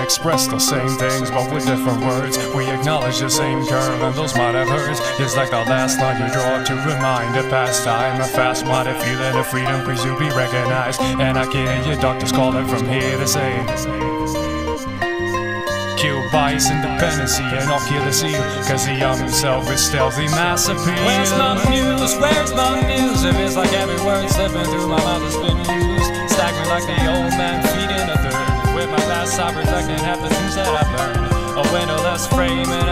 express the same things, but with different words. We acknowledge the same curve, and those might have hurts. It's like the last line you draw to remind a past time. A fast minded feeling of freedom, please you be recognized. And I can hear your doctors calling from here to say. Kill bias, and I'll kill the seal. Cause the young himself is stealthy mass appeal. Where's my muse? Where's my muse? If it's like every word slipping through my mouth has been used. Staggering like the stop reflecting half the things that I've learned. A windowless frame and a